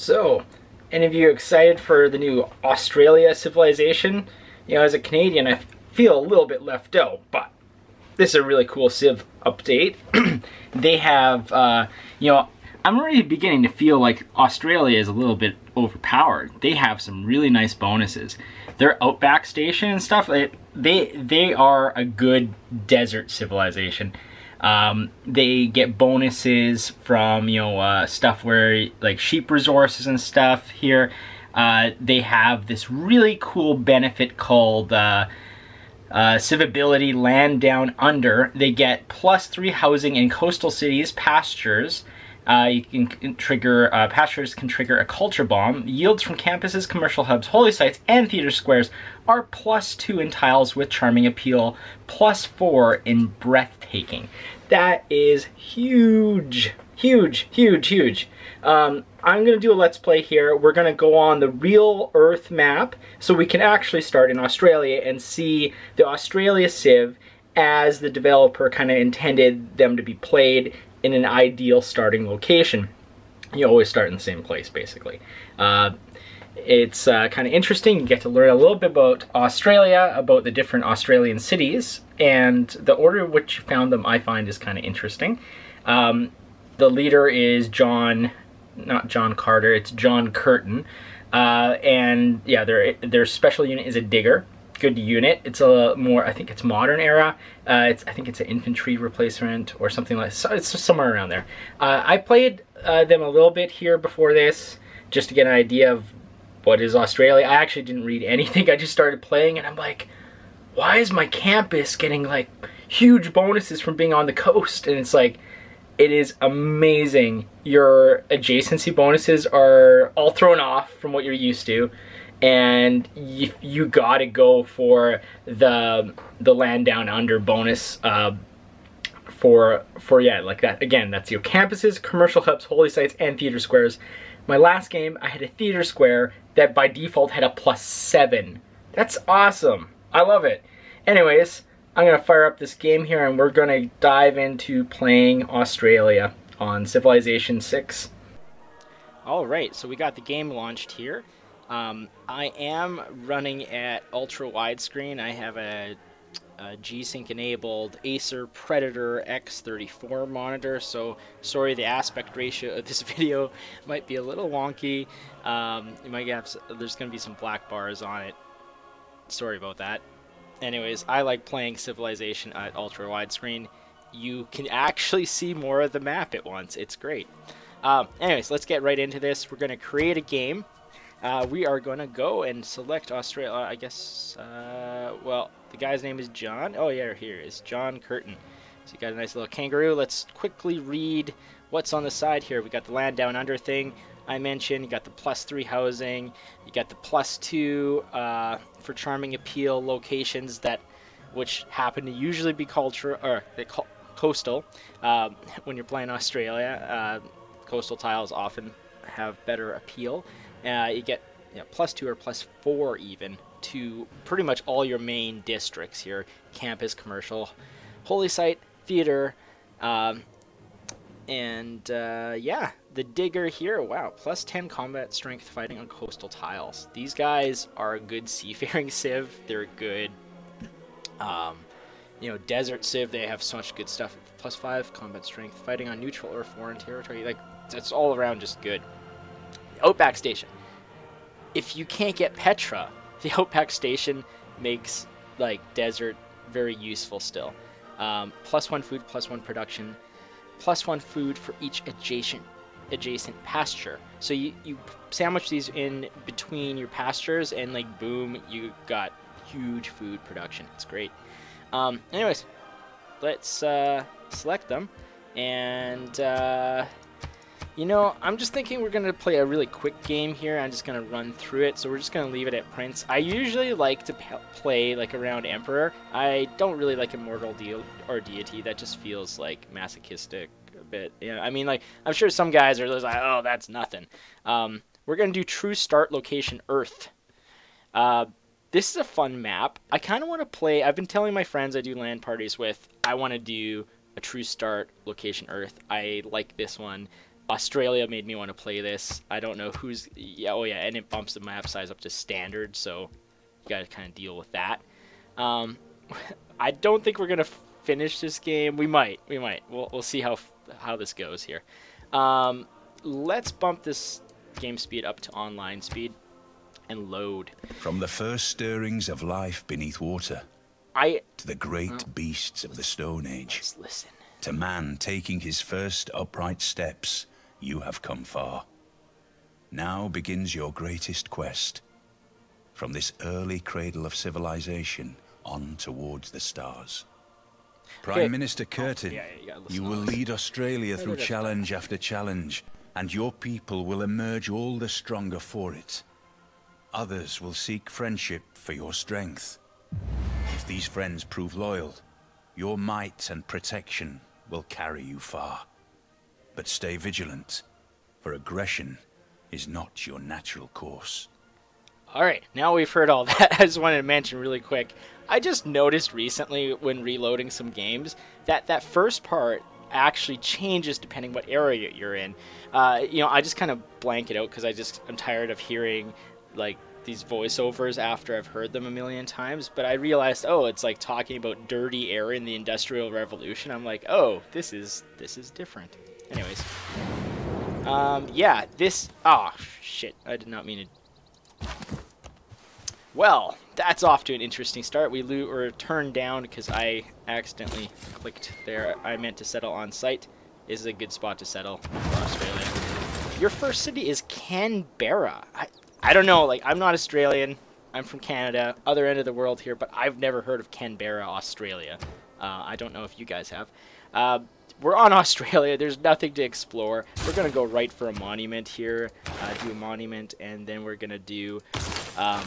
So, any of you excited for the new Australia civilization? You know, as a Canadian, I feel a little bit left out, but this is a really cool Civ update. they have, uh, you know, I'm already beginning to feel like Australia is a little bit overpowered. They have some really nice bonuses. Their Outback station and stuff, they they, they are a good desert civilization. Um, they get bonuses from, you know, uh, stuff where, like sheep resources and stuff here. Uh, they have this really cool benefit called uh, uh, Civability Land Down Under. They get plus three housing in coastal cities, pastures, uh, you can, trigger, uh, pastures can trigger a culture bomb. Yields from campuses, commercial hubs, holy sites, and theater squares are plus two in tiles with charming appeal, plus four in breathtaking. That is huge, huge, huge, huge. Um, I'm to do a let's play here. We're to go on the real Earth map so we can actually start in Australia and see the Australia Civ as the developer kind of intended them to be played in an ideal starting location. You always start in the same place, basically. Uh, it's uh, kind of interesting. You get to learn a little bit about Australia, about the different Australian cities, and the order in which you found them I find is kind of interesting. Um, the leader is John, not John Carter, it's John Curtin. Uh, and yeah, their, their special unit is a digger good unit. It's a more, I think it's modern era. Uh, it's I think it's an infantry replacement or something like. So it's just somewhere around there. Uh, I played uh, them a little bit here before this, just to get an idea of what is Australia. I actually didn't read anything. I just started playing, and I'm like, why is my campus getting like huge bonuses from being on the coast? And it's like. It is amazing. Your adjacency bonuses are all thrown off from what you're used to and you, you gotta go for the the land down under bonus uh, for for yeah like that again that's your campuses commercial hubs holy sites and theater squares. My last game i had a theater square that by default had a plus seven. That's awesome. I love it. Anyways i'm gonna fire up this game here and we're gonna dive into playing australia on civilization 6 all right so we got the game launched here um, I am running at ultra widescreen. I have a, a G-Sync enabled Acer Predator X34 monitor, so sorry the aspect ratio of this video might be a little wonky. Um, you might have there's going to be some black bars on it. Sorry about that. Anyways, I like playing Civilization at ultra widescreen. You can actually see more of the map at once. It's great. Um, anyways, let's get right into this. We're going to create a game uh, we are going to go and select Australia. I guess, uh, well, the guy's name is John. Oh, yeah, here is John Curtin. So you got a nice little kangaroo. Let's quickly read what's on the side here. We got the land down under thing I mentioned. You got the plus three housing. You got the plus two uh, for charming appeal locations that, which happen to usually be cultural or co coastal. Um, when you're playing Australia, uh, coastal tiles often have better appeal. Uh, you get you know, plus two or plus four even to pretty much all your main districts here campus, commercial, holy site, theater, um, and uh, yeah, the digger here, wow, plus 10 combat strength fighting on coastal tiles. These guys are a good seafaring civ. They're good, um, you know, desert civ. They have so much good stuff. Plus 5 combat strength fighting on neutral or foreign territory. Like, it's all around just good. Outback Station. If you can't get Petra, the Outback Station makes like desert very useful still. Um, plus one food, plus one production, plus one food for each adjacent adjacent pasture. So you, you sandwich these in between your pastures and like boom, you got huge food production. It's great. Um, anyways, let's uh, select them and uh, you know, I'm just thinking we're going to play a really quick game here. I'm just going to run through it, so we're just going to leave it at Prince. I usually like to play like around Emperor. I don't really like Immortal De or Deity. That just feels like masochistic a bit. You know, I mean, like, I'm sure some guys are just like, oh, that's nothing. Um, we're going to do True Start Location Earth. Uh, this is a fun map. I kind of want to play, I've been telling my friends I do LAN parties with, I want to do a True Start Location Earth. I like this one Australia made me want to play this. I don't know who's. Yeah, oh yeah, and it bumps the map size up to standard, so you gotta kind of deal with that. Um, I don't think we're gonna finish this game. We might. We might. We'll we'll see how how this goes here. Um, let's bump this game speed up to online speed and load. From the first stirrings of life beneath water. I to the great beasts of the Stone Age. To man taking his first upright steps, you have come far. Now begins your greatest quest. From this early cradle of civilization on towards the stars. Prime Okay. Minister oh, Curtin, Oh, yeah, yeah, you gotta listen you to will lead Australia through challenge after challenge, and your people will emerge all the stronger for it. Others will seek friendship for your strength. If these friends prove loyal, your might and protection will carry you far. But stay vigilant, for aggression is not your natural course. All right, now we've heard all that. I just wanted to mention really quick. I just noticed recently when reloading some games that that first part actually changes depending what area you're in. Uh, you know, I just kind of blank it out because I just I'm tired of hearing like these voiceovers after I've heard them a million times. But I realized, oh, it's like talking about dirty air in the Industrial Revolution. I'm like, oh, this is this is different. Anyways, um, yeah, this. Oh shit! I did not mean to well, that's off to an interesting start. We lo- or turn down because I accidentally clicked there. I meant to settle on site. This is a good spot to settle for Australia. Your first city is Canberra. I, I don't know. Like I'm not Australian. I'm from Canada, other end of the world here, but I've never heard of Canberra, Australia. Uh, I don't know if you guys have. Uh, we're on Australia. There's nothing to explore. We're gonna go right for a monument here. Uh, do a monument, and then we're gonna do. Um,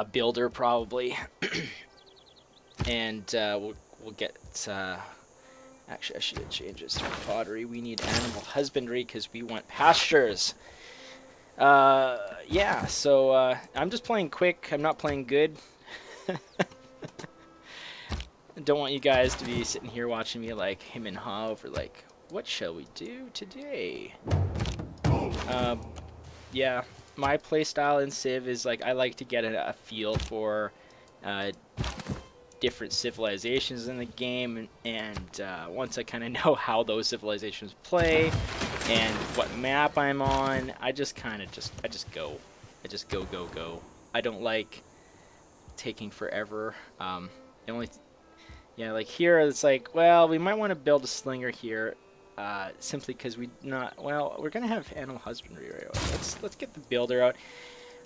a builder probably, and uh, we'll we'll get. Uh, actually, I should change this to pottery. We need animal husbandry because we want pastures. Uh, yeah. So uh, I'm just playing quick. I'm not playing good. Don't want you guys to be sitting here watching me like him and ha over like, what shall we do today? Um, yeah, my playstyle in Civ is like I like to get a, a feel for uh, different civilizations in the game, and, and uh, once I kind of know how those civilizations play and what map I'm on, I just kind of just I just go, I just go go go. I don't like taking forever. Um, the only yeah, like here it's like, well, we might want to build a slinger here. Uh, simply because we not well we're gonna have animal husbandry right away. let's let's get the builder out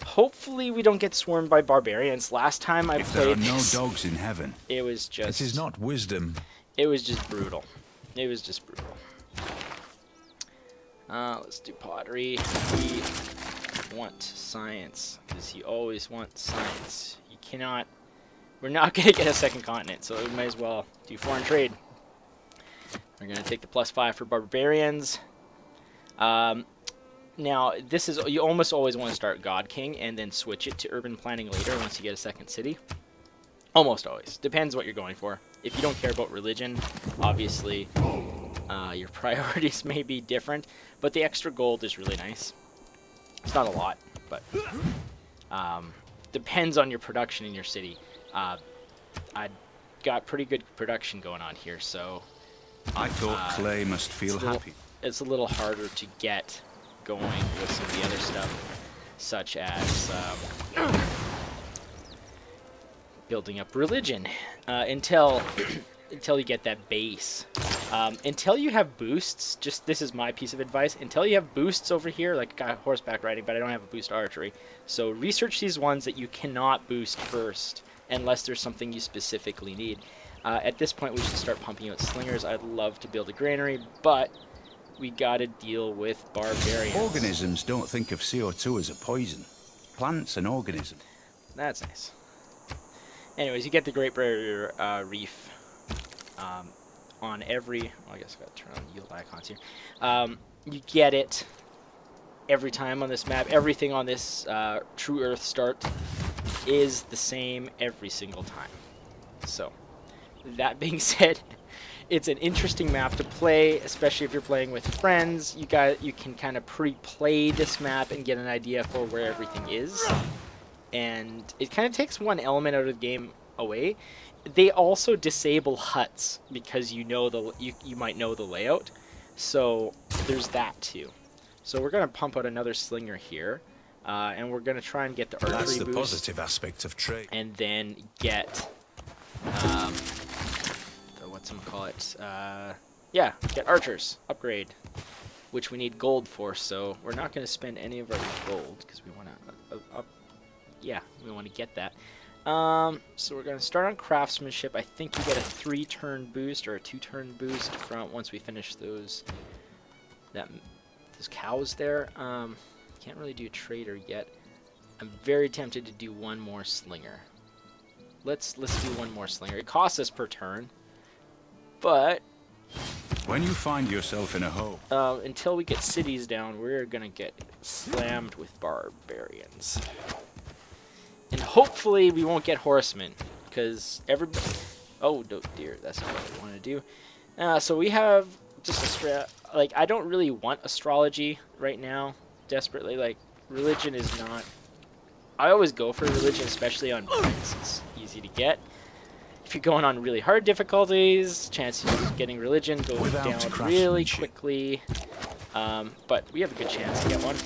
hopefully we don't get swarmed by barbarians last time i If there are played no this, dogs in heaven, it was just This is not wisdom. it was just brutal it was just brutal uh, let's do pottery we want science because you always want science you cannot we're not gonna get a second continent so we might as well do foreign trade we're gonna take the plus five for barbarians. Um, now this is you almost always want to start God King and then switch it to urban planning later once you get a second city. Almost always depends what you're going for. If you don't care about religion, obviously uh, your priorities may be different. But the extra gold is really nice. It's not a lot, but um, depends on your production in your city. Uh, I got pretty good production going on here, so I thought Uh, Clay must feel it's a little- happy. it's a little harder to get going with some of the other stuff, such as um, building up religion uh, until until you get that base. Um, until you have boosts, just this is my piece of advice. Until you have boosts over here, like I got horseback riding, but I don't have a boost archery. So research these ones that you cannot boost first, unless there's something you specifically need. Uh, at this point, we should start pumping out slingers. I'd love to build a granary, but we gotta deal with barbarians. Organisms don't think of CO2 as a poison. Plants an organisms. That's nice. Anyways, you get the Great Barrier uh, Reef um, on every. Well, I guess I gotta turn on yield icons here. Um, you get it every time on this map. Everything on this uh, True Earth start is the same every single time. So, that being said, it's an interesting map to play, especially if you're playing with friends. You got you can kind of pre-play this map and get an idea for where everything is, and it kind of takes one element out of the game away. They also disable huts because you know the you you might know the layout, so there's that too. So we're gonna pump out another slinger here. Uh, and we're going to try and get the archery That's the boost positive aspect of trade. and then get um, the, what's them call it? Uh, yeah, get archers upgrade, which we need gold for. So we're not going to spend any of our gold because we want to. Uh, uh, up, yeah, we want to get that. Um, so we're going to start on craftsmanship. I think you get a three-turn boost or a two-turn boost from once we finish those that those cows there. Um, can't really do trader yet. I'm very tempted to do one more slinger. Let's let's do one more slinger. It costs us per turn, but When you find yourself in a hole, uh, until we get cities down, we're gonna get slammed with barbarians, and hopefully we won't get horsemen, because everybody. Oh dear, that's not what I want to do. Uh, so we have just a stra- like I don't really want astrology right now, desperately. Like religion is not. I always go for religion, especially on prince. It's easy to get. If you're going on really hard difficulties, chances of getting religion Without down really quickly. Um, but we have a good chance to get one.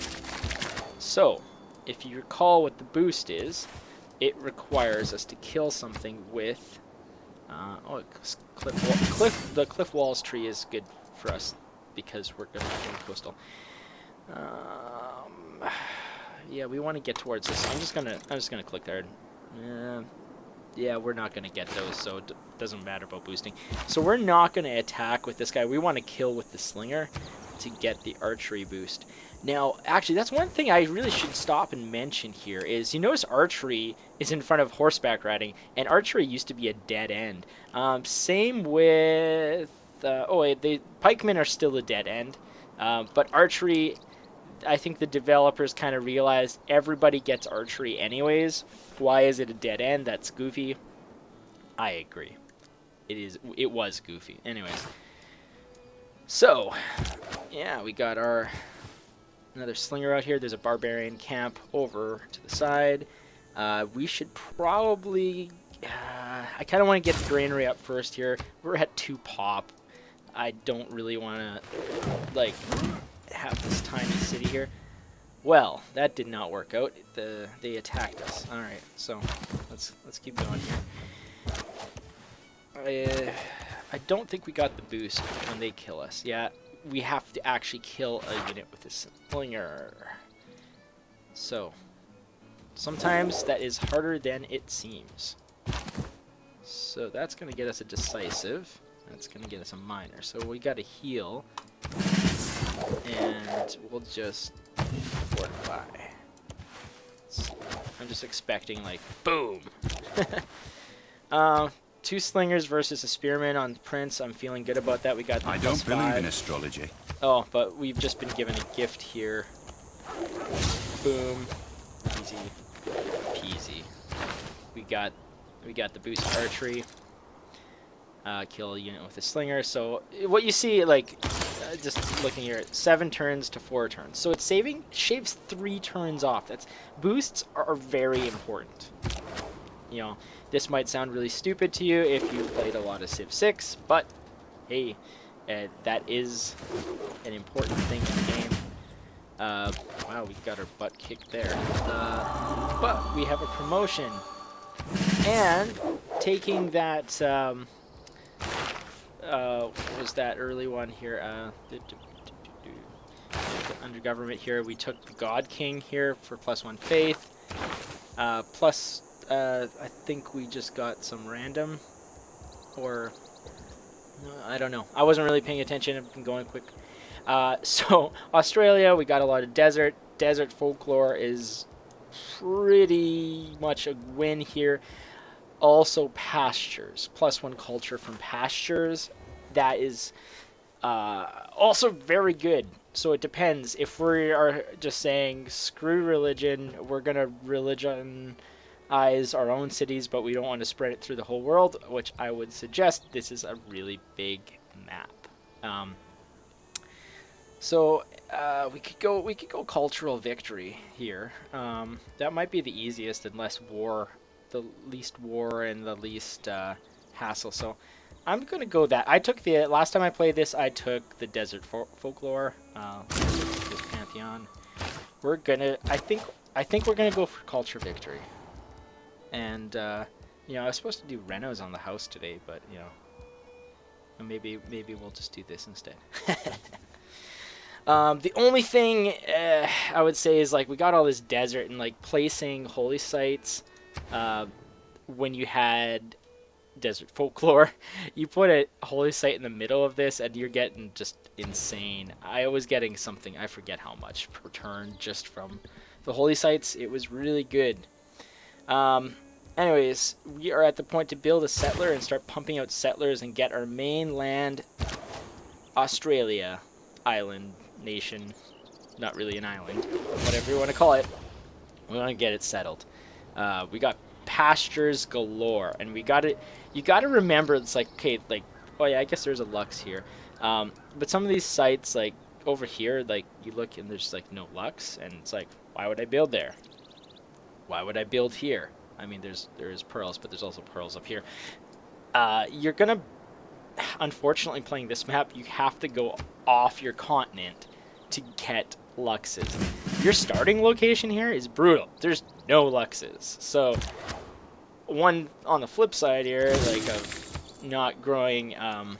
So, if you recall what the boost is, it requires us to kill something with. Uh, oh, cliff, wall, cliff. The cliff walls tree is good for us because we're going to be coastal. Um, yeah, we want to get towards this. I'm just gonna. I'm just gonna click there. Yeah, yeah, we're not gonna get those, so it doesn't matter about boosting. So we're not gonna attack with this guy. We want to kill with the slinger to get the archery boost. Now, actually, that's one thing I really should stop and mention here is you notice archery is in front of horseback riding, and archery used to be a dead end. Um, same with uh, oh, wait, the pikemen are still a dead end, um, but archery. I think the developers kind of realized everybody gets archery anyways. Why is it a dead end? That's goofy. I agree. It is. It was goofy. Anyways. So, yeah, we got our another slinger out here. There's a barbarian camp over to the side. Uh, we should probably. Uh, I kind of want to get the granary up first here. We're at two pop. I don't really want to like have this tiny city here. Well, that did not work out. The they attacked us. All right, so let's let's keep going here. I I don't think we got the boost when they kill us. Yeah, we have to actually kill a unit with a slinger. So sometimes that is harder than it seems. So that's gonna get us a decisive. That's gonna get us a minor. So we gotta heal and we'll just fortify. I'm just expecting like boom. uh, two slingers versus a spearman on Prince. I'm feeling good about that. We got the I don't believe five. in astrology. Oh, but we've just been given a gift here. Boom. Easy peasy. We got we got the boost archery. Uh, kill a unit with a slinger. So what you see, like, uh, just looking here, seven turns to four turns. So it's saving shaves three turns off. That's boosts are very important. You know, this might sound really stupid to you if you played a lot of Civ 6, but hey, uh, that is an important thing in the game. Uh, wow, we got our butt kicked there. Uh, but we have a promotion. And taking that, um, uh, was that early one here? Uh, do- do- do- under government here, we took the God King here for plus one faith. Uh, plus, uh, I think we just got some random, or I don't know. I wasn't really paying attention. I've been going quick. Uh, so Australia, we got a lot of desert. Desert folklore is pretty much a win here. Also pastures, plus one culture from pastures. That is uh, also very good. So it depends. If we are just saying screw religion, we're gonna religionize our own cities, but we don't want to spread it through the whole world, which I would suggest this is a really big map. Um, so uh, we could go we could go cultural victory here. Um, that might be the easiest and less war, the least war and the least uh, hassle. So I'm gonna go that. I took the last time I played this. I took the desert fo folklore, uh, this pantheon. We're gonna. I think. I think we're gonna go for culture victory. And uh, you know, I was supposed to do renos on the house today, but you know, maybe maybe we'll just do this instead. Um, the only thing uh, I would say is like we got all this desert and like placing holy sites uh, when you had desert folklore, you put a holy site in the middle of this and you're getting just insane. I was getting something I forget how much per turn just from the holy sites. It was really good. Um, anyways, we are at the point to build a settler and start pumping out settlers and get our mainland Australia island nation, not really an island, whatever you want to call it, we want to get it settled. Uh, we got pastures galore, and we got it. You got to remember, it's like okay, like oh yeah, I guess there's a Lux here, um, but some of these sites like over here, like you look and there's like no Lux, and it's like why would I build there? Why would I build here? I mean, there's there's pearls, but there's also pearls up here. Uh, you're gonna unfortunately playing this map, you have to go off your continent to get luxes. Your starting location here is brutal. There's no luxes. So one on the flip side here, like of not growing um,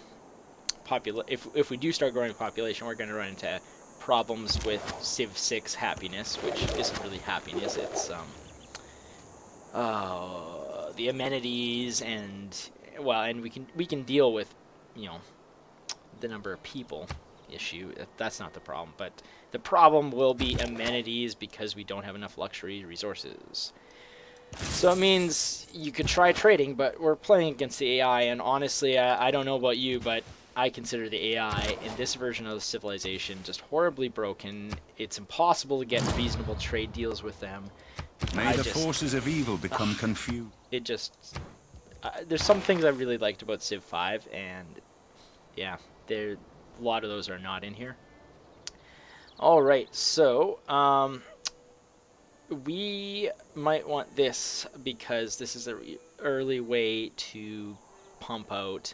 popula if if we do start growing population, we're going to run into problems with Civ 6 happiness, which isn't really happiness. It's um, uh, the amenities and well, and we can we can deal with you know, the number of people issue. That's not the problem. But the problem will be amenities because we don't have enough luxury resources. So it means you could try trading, but we're playing against the AI, and honestly, I, I don't know about you, but I consider the AI in this version of the Civilization just horribly broken. It's impossible to get reasonable trade deals with them. May I the just, forces of evil become uh, confused. It just... Uh, there's some things I really liked about Civ 5, and yeah, there a lot of those are not in here. All right, so um, we might want this because this is an early way to pump out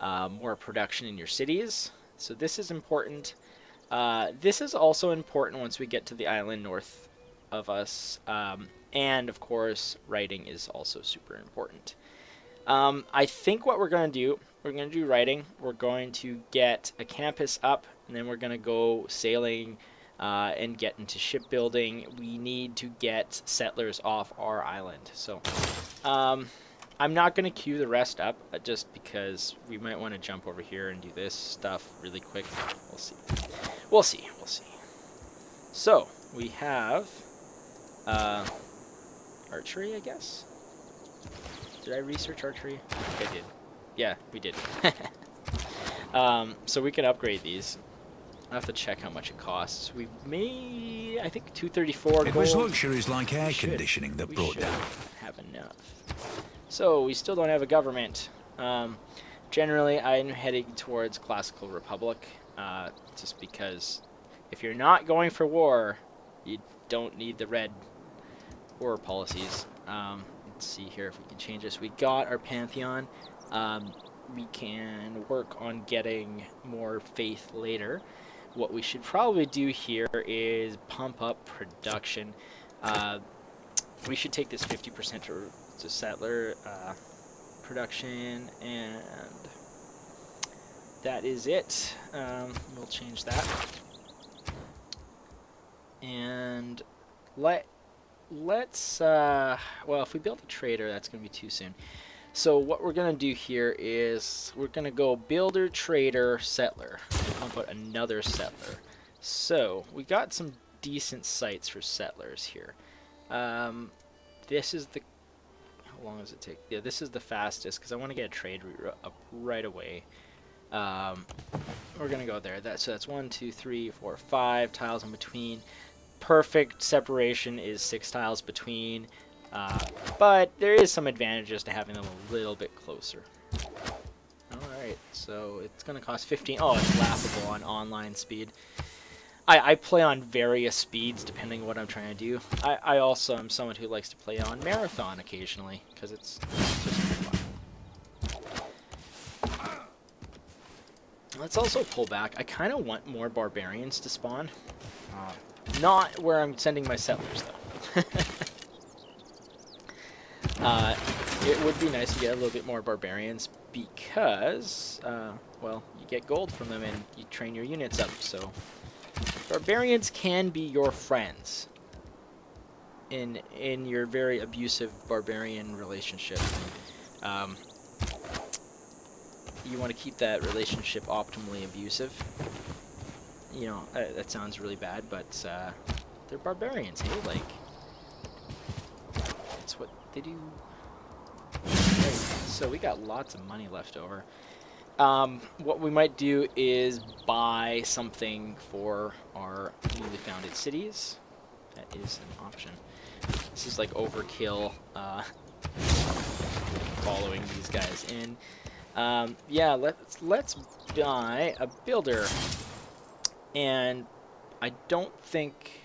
uh, more production in your cities. So this is important. Uh, this is also important once we get to the island north of us. Um, and of course, writing is also super important. Um, I think what we're going to do we're going to do writing. We're going to get a campus up, and then we're going to go sailing uh, and get into shipbuilding. We need to get settlers off our island. So um, I'm not going to queue the rest up, uh, just because we might want to jump over here and do this stuff really quick. We'll see. We'll see. We'll see. So we have uh, archery, I guess. Did I research archery? I did. Yeah, we did. um, so we can upgrade these. I have to check how much it costs. We may, I think, 234 It gold. was luxuries like air conditioning that brought down. have enough. So we still don't have a government. Um, generally, I'm heading towards classical republic, uh, just because if you're not going for war, you don't need the red war policies. Um, let's see here if we can change this. We got our pantheon. Um, we can work on getting more faith later. What we should probably do here is pump up production. Uh, we should take this 50% to, to settler uh, production and that is it. Um, we'll change that. And let let's uh, well if we build a trader that's gonna be too soon. So what we're going to do here is we're going to go builder, trader, settler. Put another settler. So we got some decent sites for settlers here. Um, this is the... How long does it take? Yeah, this is the fastest because I want to get a trade up right away. Um, we're going to go there. That, so that's one, two, three, four, five tiles in between. Perfect separation is six tiles between Uh, but there is some advantages to having them a little bit closer. So it's going to cost 15. Oh, it's laughable on online speed. I, I play on various speeds depending on what I'm trying to do. I, I also am someone who likes to play on marathon occasionally because it's, it's just fun. Let's also pull back. I kind of want more barbarians to spawn. Uh, not where I'm sending my settlers, though. uh, it would be nice to get a little bit more barbarians because, uh, well, you get gold from them and you train your units up, so... Barbarians can be your friends in in your very abusive barbarian relationship. Um, you want to keep that relationship optimally abusive. You know, uh, that sounds really bad, but uh, they're barbarians, hey? Like, that's what they do. So we got lots of money left over. Um, what we might do is buy something for our newly founded cities. That is an option. This is like overkill, uh, following these guys in. Um, yeah, let's let's buy a builder, and I don't think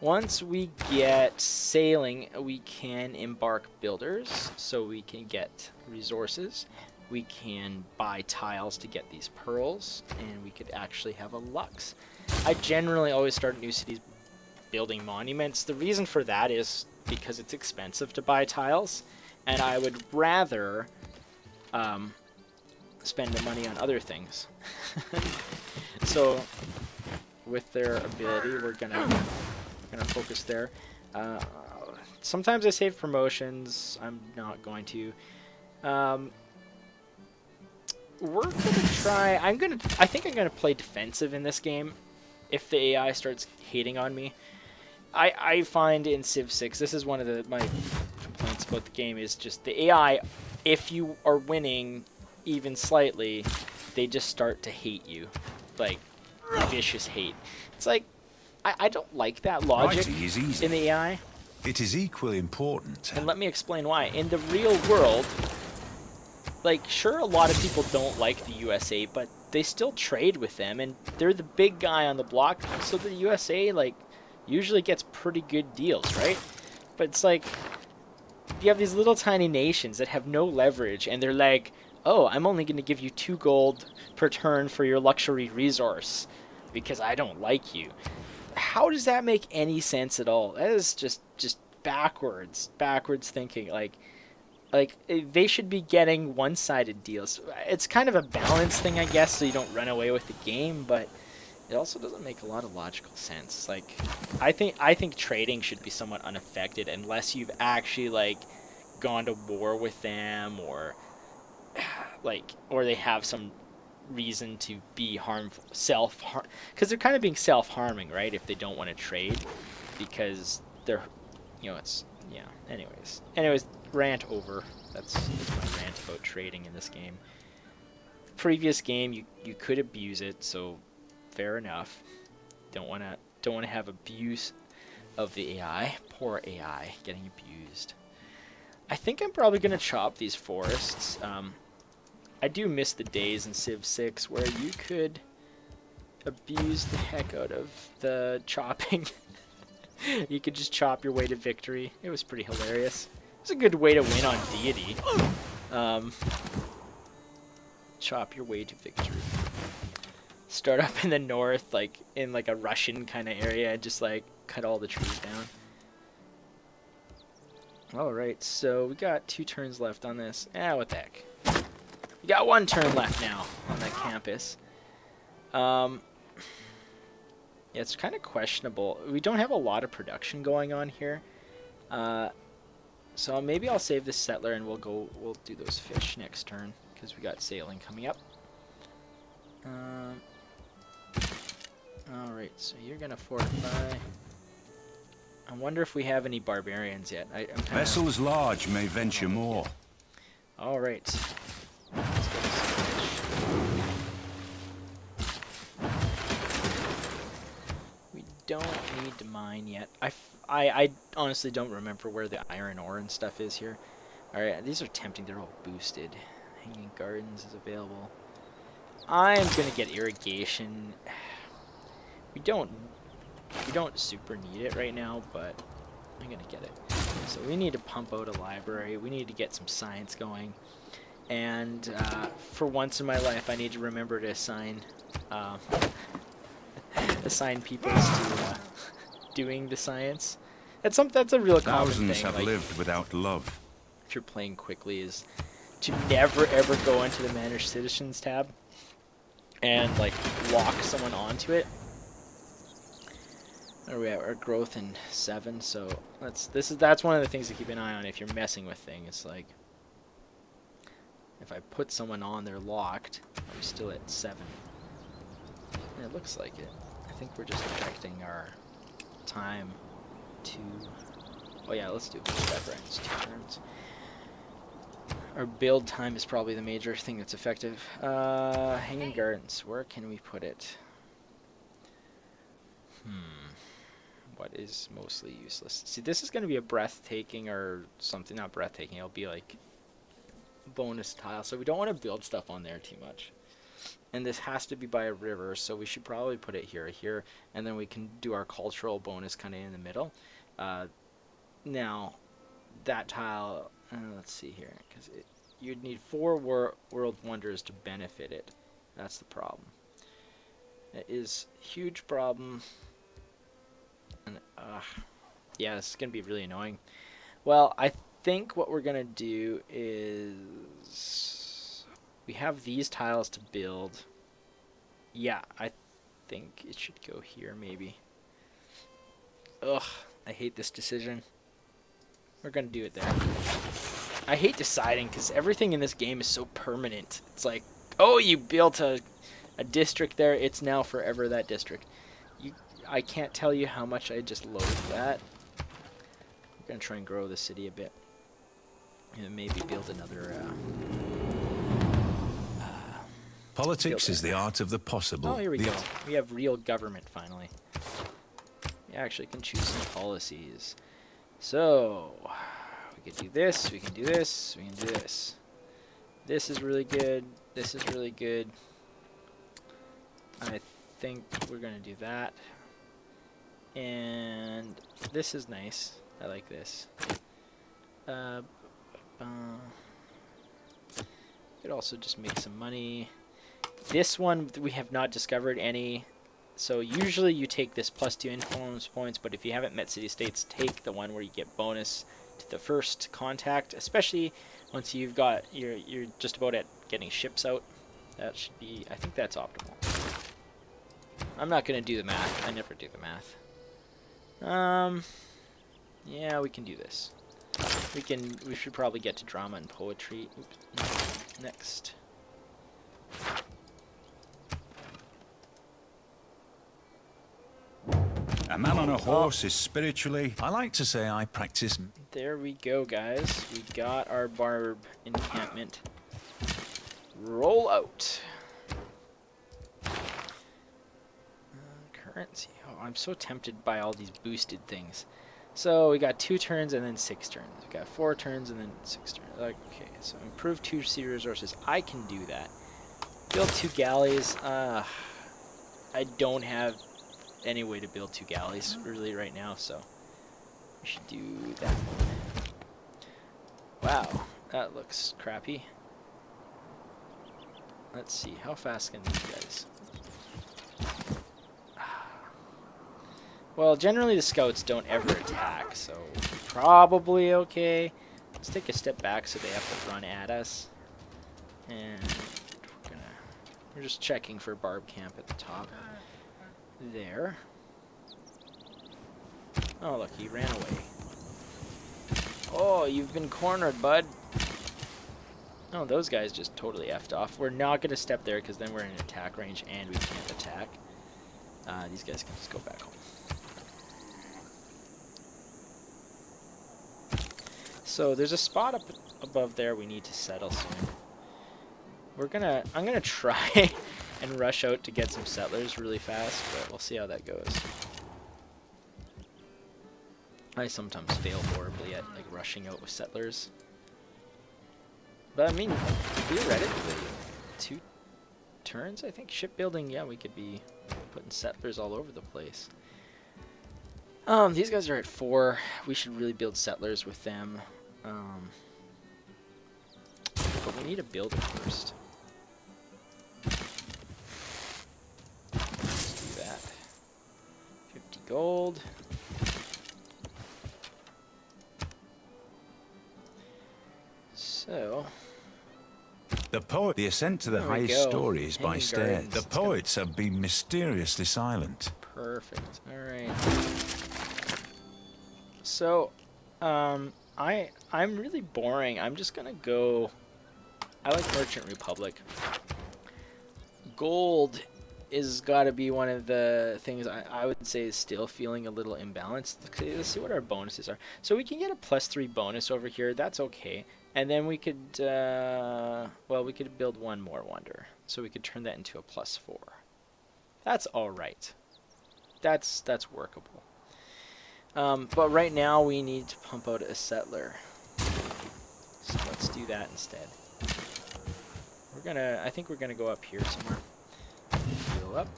once we get sailing, we can embark builders, so we can get resources. We can buy tiles to get these pearls, and we could actually have a lux. I generally always start new cities building monuments. The reason for that is because it's expensive to buy tiles, and I would rather um, spend the money on other things. so with their ability, we're gonna gonna focus there. Uh, sometimes I save promotions. I'm not going to. Um, we're gonna try. I'm gonna. I think I'm gonna play defensive in this game. If the AI starts hating on me, I I find in Civ 6 this is one of the my complaints about the game is just the AI if you are winning even slightly, they just start to hate you. Like, vicious hate. It's like, I, I don't like that logic in the AI. It is equally important. And let me explain why. In the real world, like, sure, a lot of people don't like the USA, but they still trade with them, and they're the big guy on the block, so the USA, like, usually gets pretty good deals, right? But it's like, you have these little tiny nations that have no leverage, and they're like, oh, I'm only going to give you two gold per turn for your luxury resource because I don't like you. How does that make any sense at all? That is just just backwards, backwards thinking. Like, like eh, they should be getting one-sided deals. It's kind of a balance thing, I guess, so you don't run away with the game, but it also doesn't make a lot of logical sense. Like, I think I think trading should be somewhat unaffected unless you've actually like gone to war with them or like or they have some reason to be harmful self harm because they're kind of being self-harming right if they don't want to trade because they're you know it's yeah anyways anyways rant over that's, that's my rant about trading in this game previous game you you could abuse it so fair enough. Don't want to don't want to have abuse of the AI. Poor AI getting abused. I think I'm probably going to chop these forests. Um, I do miss the days in Civ 6 where you could abuse the heck out of the chopping. you could just chop your way to victory. It was pretty hilarious. It's a good way to win on deity. Um, chop your way to victory start up in the north, like in like a Russian kind of area, and just like cut all the trees down. Alright, so we got two turns left on this. Ah, what the heck. We got one turn left now on that campus. Um, yeah, it's kind of questionable. We don't have a lot of production going on here. Uh, so maybe I'll save this settler and we'll go, we'll do those fish next turn because we got sailing coming up. Um, Alright, so you're gonna fortify. I wonder if we have any barbarians yet. I, Vessels large may venture more. Alright. We don't need to mine yet. I, I, I honestly don't remember where the iron ore and stuff is here. Alright, these are tempting. They're all boosted. Hanging Gardens is available. I'm going to get irrigation. We don't we don't super need it right now, but I'm going to get it. So we need to pump out a library. We need to get some science going. And uh, for once in my life, I need to remember to assign uh, assign people to uh, doing the science. That's some that's a real common Thousands thing. have like, lived without love. if you're playing quickly is to never ever go into the manage citizens tab and like lock someone onto it. There we at? Our growth in seven, so that's this is that's one of the things to keep an eye on if you're messing with things. Like if I put someone on, they're locked. We still at seven? It looks like it. I think we're just affecting our time to. Oh yeah, let's do right. It's two turns. Our build time is probably the major thing that's effective. Uh, hanging gardens. Where can we put it? Hmm. What is mostly useless? See, this is going to be a breathtaking or something. Not breathtaking. It'll be like bonus tile. So we don't want to build stuff on there too much. And this has to be by a river, so we should probably put it here, here, and then we can do our cultural bonus kind of in the middle. Uh, now, that tile, uh, let's see here, because you'd need four wor world wonders to benefit it. That's the problem. It is huge problem. And, uh, yeah, is going to be really annoying. Well, I think what we're going to do is we have these tiles to build. Yeah, I think it should go here maybe. Ugh, I hate this decision. We're to do it there. I hate deciding because everything in this game is so permanent. It's like, oh, you built a, a district there. It's now forever that district. You, I can't tell you how much I just loathe that. We're to try and grow the city a bit. And maybe build another... Uh, Politics is the art of the possible. Oh, here we the go. We have real government finally. We actually can choose some policies. So, we can do this, we can do this, we can do this. This is really good, this is really good. I think we're going to do that. And this is nice. I like this. Uh, uh, could also just make some money. This one, we have not discovered any. So usually you take this plus two influence points, but if you haven't met city-states, take the one where you get bonus to the first contact, especially once you've got, you're, you're just about at getting ships out. That should be, I think that's optimal. I'm not going to do the math. I never do the math. Um, yeah, we can do this. We can, we should probably get to drama and poetry. Oops, next. A man on a horse is spiritually. I like to say I practice. There we go, guys. We got our barb encampment. Roll out. Uh, currency. Oh, I'm so tempted by all these boosted things. So we got two turns and then six turns. We got four turns and then six turns. Okay, so improve two sea resources. I can do that. Build two galleys. Uh, I don't have any way to build two galleys really right now, so we should do that one. Wow, that looks crappy. Let's see, how fast can these guys? Well, generally the scouts don't ever attack, so probably okay. Let's take a step back so they have to run at us. And we're gonna we're just checking for barb camp at the top. Uh, There. Oh look, he ran away. Oh, you've been cornered, bud. Oh, those guys just totally effed off. We're not gonna step there because then we're in attack range and we can't attack. Uh, these guys can just go back home. So there's a spot up above there we need to settle soon. We're gonna, I'm gonna try and rush out to get some settlers really fast, but we'll see how that goes. I sometimes fail horribly at like rushing out with settlers. But I mean, theoretically, two turns, I think shipbuilding, yeah, we could be putting settlers all over the place. Um, these guys are at four. We should really build settlers with them. Um, but we need to build it first. Gold. So, The poet, the ascent to the highest stories by stairs. The poets have been mysteriously silent. Perfect. All right. So, um, I I'm really boring. I'm just gonna go. I like Merchant Republic. Gold is got to be one of the things I, I would say is still feeling a little imbalanced. Let's see what our bonuses are. So we can get a plus three bonus over here. That's okay. And then we could, uh, well, we could build one more wonder. So we could turn that into a plus four. That's all right that's that's workable. Um, but right now we need to pump out a settler. So let's do that instead. We're gonna, I think we're gonna go up here somewhere. Up.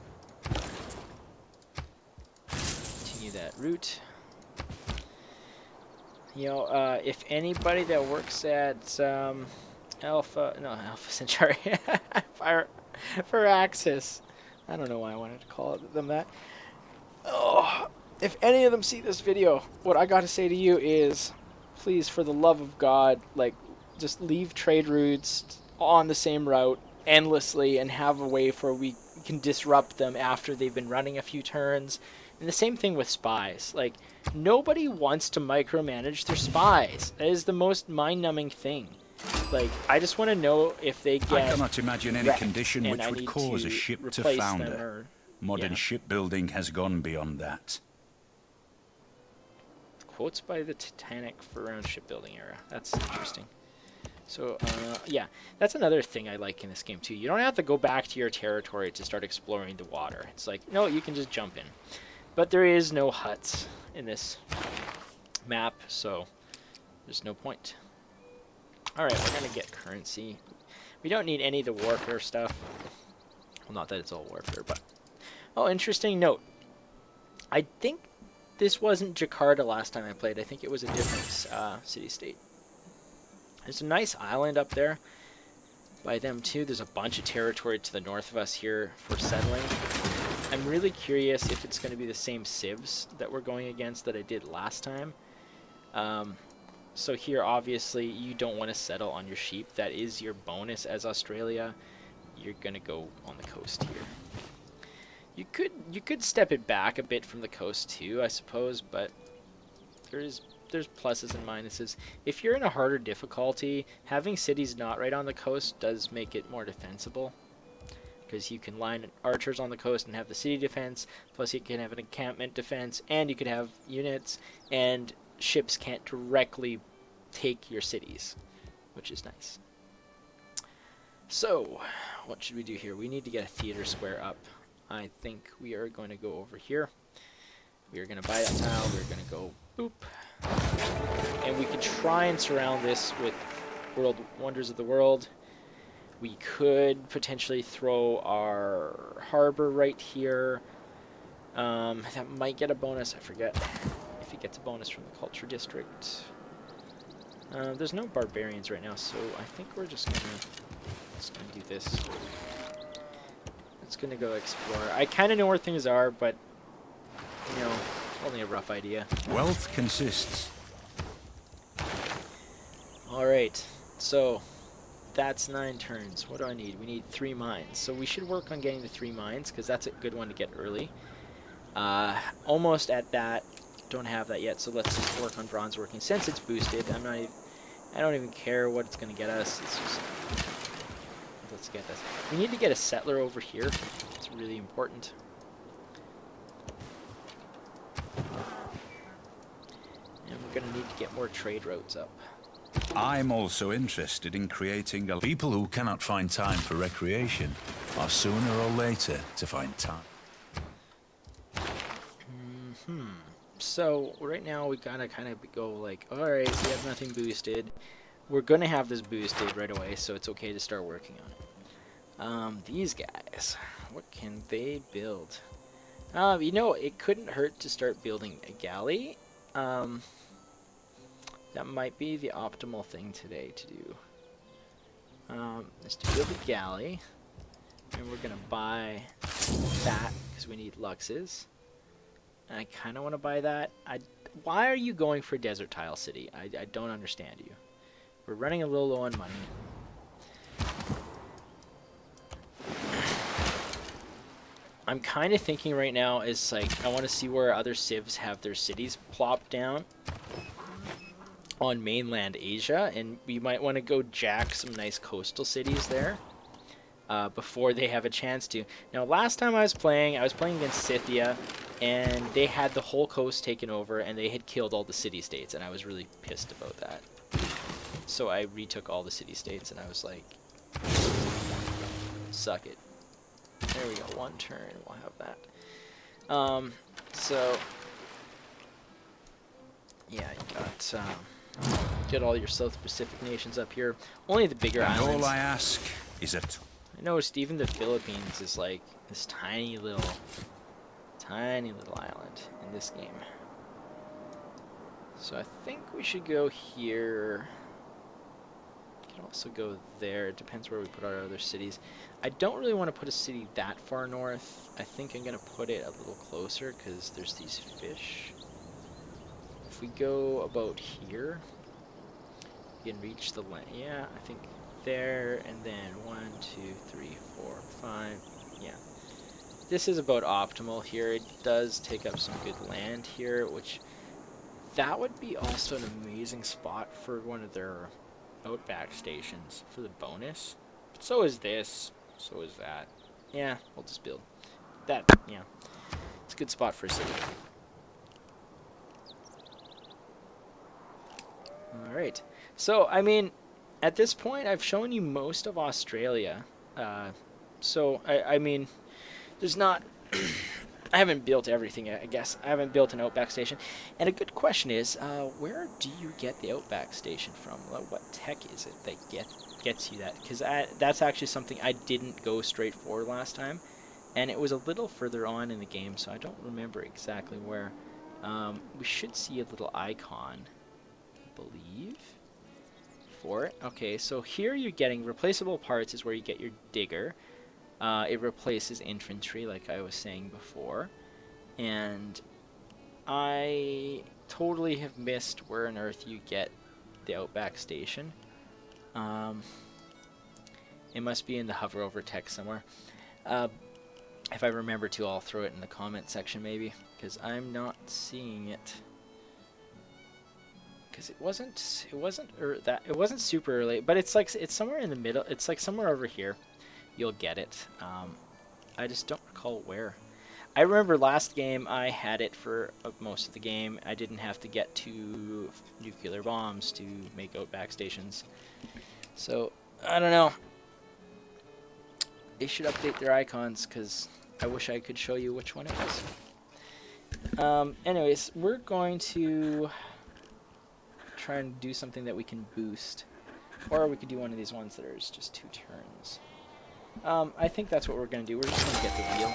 Continue that route. You know, uh, if anybody that works at um, Alpha, no, Alpha Centauri, Fire, for Axis, I don't know why I wanted to call them that. Oh, if any of them see this video, what I got to say to you is, please, for the love of God, like, just leave trade routes on the same route endlessly and have a way for we can disrupt them after they've been running a few turns. And the same thing with spies. Like, nobody wants to micromanage their spies. That is the most mind-numbing thing. Like, I just want to know if they get. I cannot imagine any condition which would cause a ship to founder. or- Modern yeah. shipbuilding has gone beyond that. quotes by the Titanic for around shipbuilding era. That's interesting. So, uh, yeah, that's another thing I like in this game too. You don't have to go back to your territory to start exploring the water. It's like, no, you can just jump in. But there is no huts in this map, so there's no point. Alright, we're gonna get currency. We don't need any of the warfare stuff. Well, not that it's all warfare, but... Oh, interesting note. I think this wasn't Jakarta last time I played. I think it was a different uh, city-state. There's a nice island up there by them too. There's a bunch of territory to the north of us here for settling. I'm really curious if it's going to be the same civs that we're going against that I did last time. Um, so here, obviously, you don't want to settle on your sheep. That is your bonus as Australia. You're going to go on the coast here. You could you could step it back a bit from the coast too, I suppose, but there's there's pluses and minuses. If you're in a harder difficulty, having cities not right on the coast does make it more defensible. Because you can line archers on the coast and have the city defense, plus you can have an encampment defense, and you could have units, and ships can't directly take your cities, which is nice. So, what should we do here? We need to get a theater square up. I think we are going to go over here. We are going to buy that tile. We're going to go boop. And we could try and surround this with World Wonders of the World. We could potentially throw our harbor right here. Um, that might get a bonus. I forget if it gets a bonus from the Culture District. Uh, there's no barbarians right now, so I think we're just gonna just gonna do this. It's gonna go explore. I kind of know where things are, but you know, only a rough idea. Wealth consists. All right, so that's nine turns. What do I need? We need three mines. So we should work on getting the three mines because that's a good one to get early. Uh, almost at that. Don't have that yet, so let's just work on bronze working since it's boosted. I'm not. Even, I don't even care what it's gonna get us. Just let's get this. We need to get a settler over here. It's really important. And we're gonna need to get more trade routes up. I'm also interested in creating a people who cannot find time for recreation are sooner or later to find time. Hmm. so right now we gotta kind of go like, all right, we have nothing boosted. We're gonna have this boosted right away, so it's okay to start working on it. Um, these guys, what can they build? Um, you know, it couldn't hurt to start building a galley. Um, that might be the optimal thing today to do. Um, is to build a galley, and we're gonna buy that because we need luxes. And I kind of want to buy that. I, why are you going for Desert Tile City? I, I don't understand you. We're running a little low on money. I'm kind of thinking right now is like I want to see where other civs have their cities plopped down on mainland Asia, and we might want to go jack some nice coastal cities there uh, before they have a chance to. Now, last time I was playing, I was playing against Scythia, and they had the whole coast taken over, and they had killed all the city-states, and I was really pissed about that. So I retook all the city-states, and I was like, suck it. There we go, one turn, we'll have that. Um, so, yeah, you got, um, get all your South Pacific nations up here. Only the bigger and islands. all I ask is that... I noticed even the Philippines is like this tiny little, tiny little island in this game. So I think we should go here. We can also go there. It depends where we put our other cities. I don't really want to put a city that far north. I think I'm going to put it a little closer because there's these fish. If we go about here, we can reach the land. Yeah, I think there, and then one, two, three, four, five, yeah. This is about optimal here. It does take up some good land here, which that would be also an amazing spot for one of their outback stations for the bonus. But so is this, so is that. Yeah, we'll just build that, yeah. It's a good spot for a city. Alright, so, I mean, at this point, I've shown you most of Australia. Uh, so, I, I mean, there's not... I haven't built everything, yet, I guess. I haven't built an Outback station. And a good question is, uh, where do you get the Outback station from? What tech is it that get, gets you that? Because that's actually something I didn't go straight for last time. And it was a little further on in the game, so I don't remember exactly where. Um, we should see a little icon, believe for it. Okay, so here you're getting replaceable parts is where you get your digger. Uh, it replaces infantry, like I was saying before. And I totally have missed where on earth you get the Outback Station. Um, it must be in the hover over text somewhere. Uh, if I remember to, I'll throw it in the comment section maybe, because I'm not seeing it because it wasn't it wasn't er, that it wasn't super early, but it's like it's somewhere in the middle. It's like somewhere over here. You'll get it. Um, I just don't recall where. I remember last game I had it for uh, most of the game. I didn't have to get two nuclear bombs to make outback stations. So I don't know. They should update their icons because I wish I could show you which one it was. Um, anyways, we're going to try and do something that we can boost. Or we could do one of these ones that are just two turns. Um, I think that's what we're going to do. We're just going to get the wheel.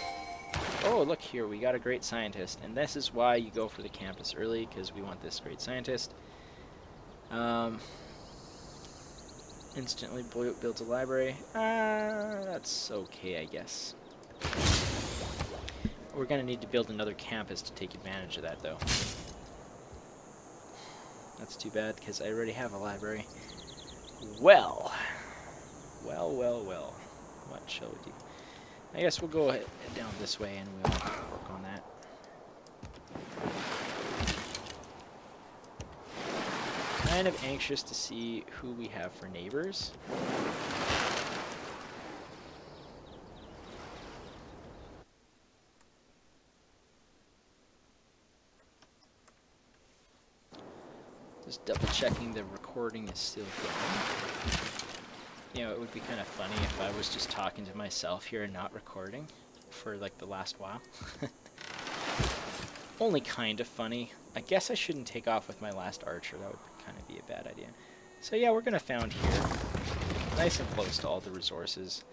Oh, look here. We got a great scientist. And this is why you go for the campus early, because we want this great scientist. Um, instantly builds a library. Ah, that's okay, I guess. We're going to need to build another campus to take advantage of that, though. That's too bad, because I already have a library. Well. Well, well, well. What shall we do? I guess we'll go down this way and we'll work on that. Kind of anxious to see who we have for neighbors. Just double checking the recording is still going. You know, it would be kind of funny if I was just talking to myself here and not recording for like the last while. only kind of funny. I guess I shouldn't take off with my last archer. That would kind of be a bad idea. So yeah, we're going to found here. Nice and close to all the resources.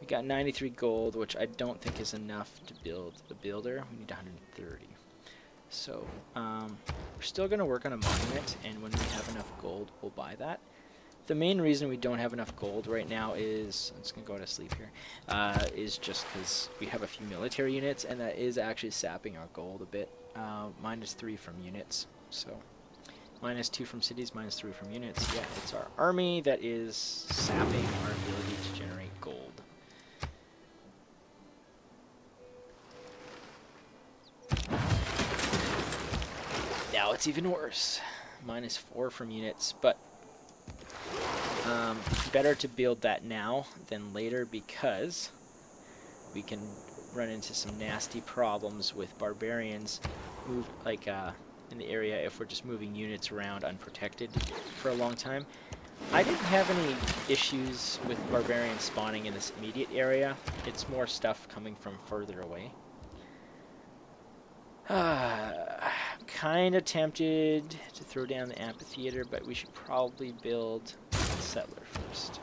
We got 93 gold, which I don't think is enough to build the builder. We need 130. So, um, we're still going to work on a monument, and when we have enough gold, we'll buy that. The main reason we don't have enough gold right now is, I'm just going to go to sleep here, uh, is just because we have a few military units, and that is actually sapping our gold a bit. Uh, minus 3 from units, so minus 2 from cities, minus 3 from units. Yeah, it's our army that is sapping our ability it's even worse. Minus 4 from units, but um, better to build that now than later because we can run into some nasty problems with barbarians move like uh, in the area if we're just moving units around unprotected for a long time. I didn't have any issues with barbarians spawning in this immediate area. It's more stuff coming from further away. Kind of tempted to throw down the amphitheater, but we should probably build a settler first.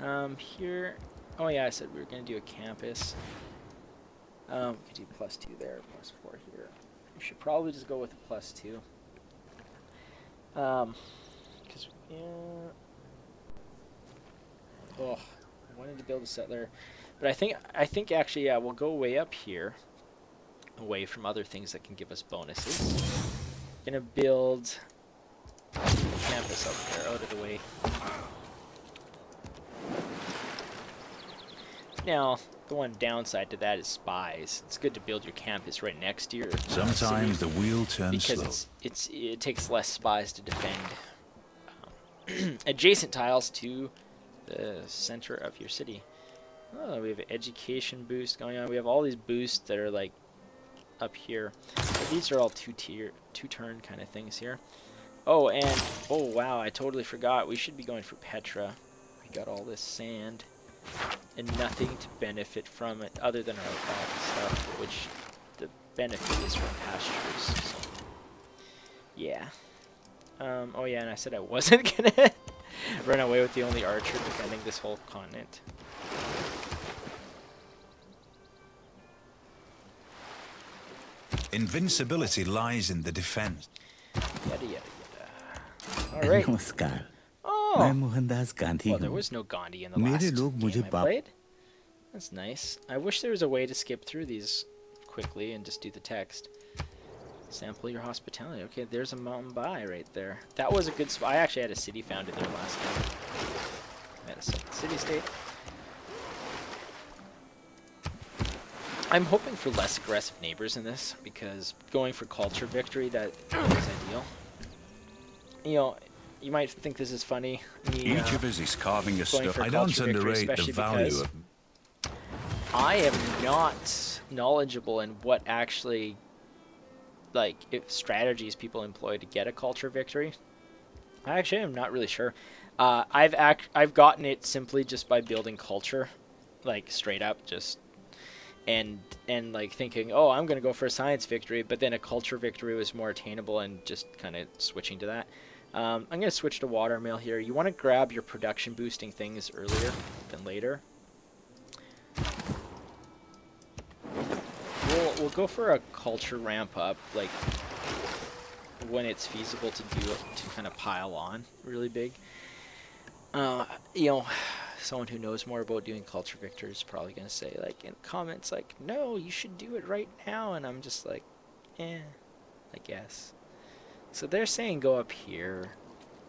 Um, here, oh yeah, I said we were going to do a campus. Um, we could do plus two there, plus four here. We should probably just go with a plus two. Um, because, yeah. Oh, I wanted to build a settler. But I think, I think actually, yeah, we'll go way up here. Away from other things that can give us bonuses. Gonna build campus up there, out of the way. Now, the one downside to that is spies. It's good to build your campus right next to your Sometimes city the wheel turns because slow. it's, it's it takes less spies to defend um, adjacent tiles to the center of your city. Oh, we have education boost going on. We have all these boosts that are like up here. But these are all two tier, two turn kind of things here. Oh, and oh wow, I totally forgot. We should be going for Petra. We got all this sand and nothing to benefit from it other than our uh, stuff, which the benefit is from pastures. So. Yeah. Um, oh yeah, and I said I wasn't gonna run away with the only archer defending this whole continent. Invincibility lies in the defense. Yada yada yada. All right. नमस्कार Oh. मैं Mohandas Gandhi Well, there हूँ was no Gandhi in the मेरे last लोग मुझे game I बाप- played. That's nice. I wish there was a way to skip through these quickly and just do the text. Sample your hospitality. Okay, there's a mountain by right there. That was a good spot. I actually had a city founded there last time. I had a second city-state. I'm hoping for less aggressive neighbors in this because going for culture victory that is ideal. You know, you might think this is funny. Me, Each uh, of us is carving a stuff. I don't underrate the value of I am not knowledgeable in what actually, like, if strategies people employ to get a culture victory. I actually am not really sure. Uh, I've act I've gotten it simply just by building culture, like straight up, just and and like thinking, oh, I'm gonna go for a science victory, but then a culture victory was more attainable, and just kind of switching to that. Um, I'm gonna switch to watermill here. You want to grab your production boosting things earlier than later. We'll, we'll go for a culture ramp up, like when it's feasible to do it, to kind of pile on really big. Uh, you know, someone who knows more about doing culture victors is probably going to say, like, in comments, like, no, you should do it right now. And I'm just like, eh, I guess. So they're saying go up here.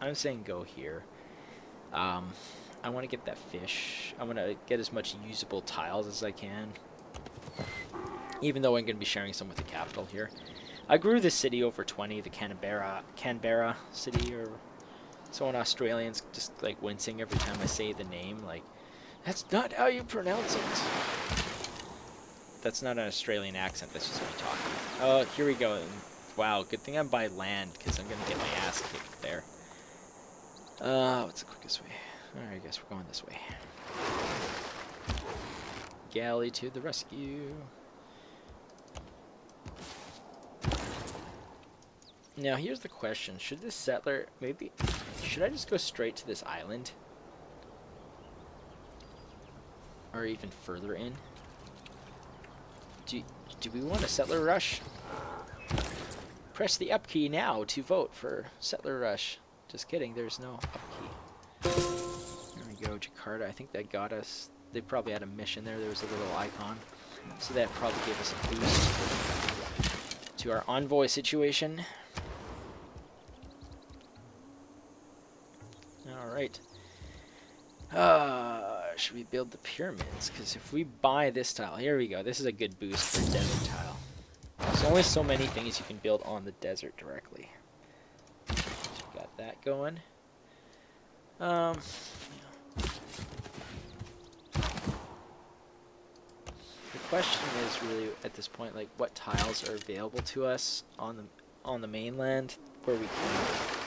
I'm saying go here. Um, I want to get that fish. I want to get as much usable tiles as I can even though I'm going to be sharing some with the capital here. I grew this city over 20, the Canberra, Canberra city, or so an Australian's just like wincing every time I say the name, like, that's not how you pronounce it. That's not an Australian accent, that's just me talking. Oh, here we go. Wow, good thing I'm by land, because I'm going to get my ass kicked there. Uh, what's the quickest way? Alright, I guess we're going this way. Galley to the rescue. Now here's the question, should this settler, maybe, should I just go straight to this island, or even further in? Do do we want a settler rush? Press the up key now to vote for settler rush. Just kidding. There's no up key. There we go, Jakarta. I think that got us. They probably had a mission there. There was a little icon, so that probably gave us a boost to our envoy situation. Alright. Uh, should we build the pyramids? Because if we buy this tile, here we go. This is a good boost for desert tile. There's only so many things you can build on the desert directly. So got that going. Um, the question is really at this point, like, what tiles are available to us on the on the mainland where we can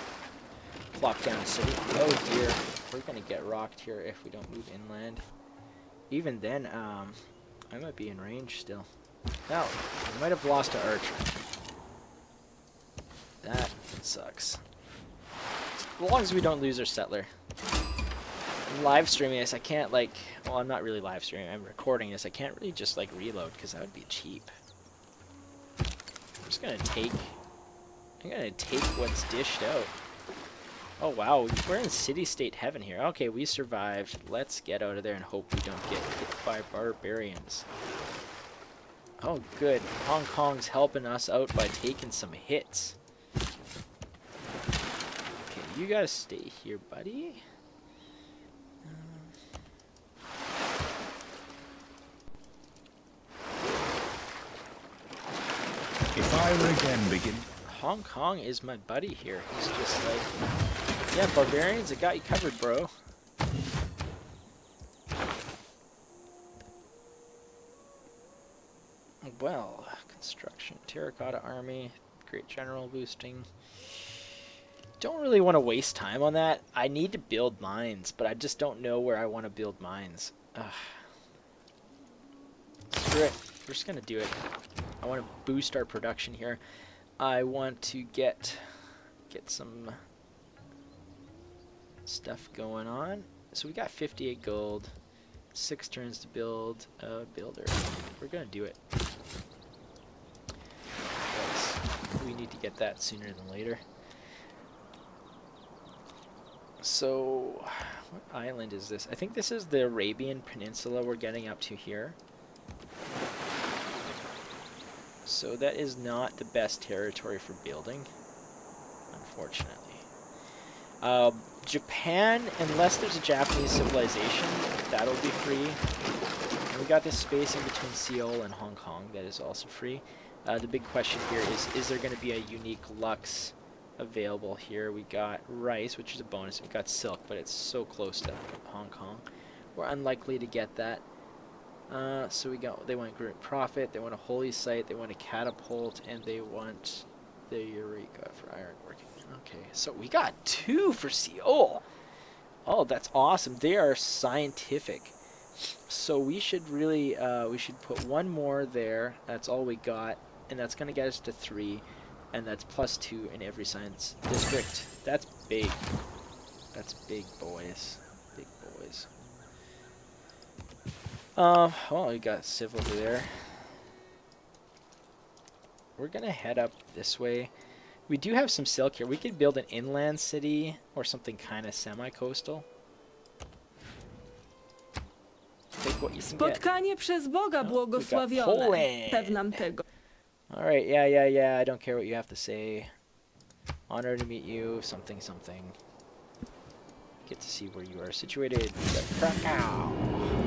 plop down city. Oh dear, we're gonna get rocked here if we don't move inland. Even then, um, I might be in range still. Now, we might have lost to Archer. That sucks. As long as we don't lose our settler. I'm live streaming this, I can't like, well I'm not really live streaming, I'm recording this, I can't really just like reload because that would be cheap. I'm just gonna take, I'm gonna take what's dished out. Oh wow, we're in city-state heaven here. Okay, we survived. Let's get out of there and hope we don't get hit by barbarians. Oh good, Hong Kong's helping us out by taking some hits. Okay, you gotta stay here, buddy. If I were again begin... Hong Kong is my buddy here. He's just like, yeah, barbarians, I got you covered, bro. Well, construction, terracotta army, great general boosting. Don't really want to waste time on that. I need to build mines, but I just don't know where I want to build mines. Ugh. Screw it. We're just going to do it. I want to boost our production here. I want to get get some stuff going on. So we got 58 gold, six turns to build a builder. We're gonna do it. we need to get that sooner than later. So, what island is this? I think this is the Arabian Peninsula we're getting up to here. So that is not the best territory for building, unfortunately. Uh, Japan, unless there's a Japanese civilization, that'll be free. And we got this space in between Seoul and Hong Kong that is also free. Uh, the big question here is, is there going to be a unique Lux available here? We got rice, which is a bonus. We got silk, but it's so close to Hong Kong. We're unlikely to get that. Uh, so we got, they want great prophet, they want a holy site, they want a catapult, and they want the Eureka for ironworking. Okay, so we got two for Seoul. Oh, that's awesome. They are scientific. So we should really, uh, we should put one more there. That's all we got. And that's going to get us to three. And that's plus two in every science district. That's big. That's big, boys. Big boys. Um, well, we got civil over there. We're going to head up this way. We do have some silk here. We could build an inland city or something kind of semi-coastal. Take what you can Spotkanie przez Boga oh, błogosławione. Pewnam tego. Alright, yeah, yeah, yeah. I don't care what you have to say. Honor to meet you. Something, something. Get to see where you are situated. Krakow.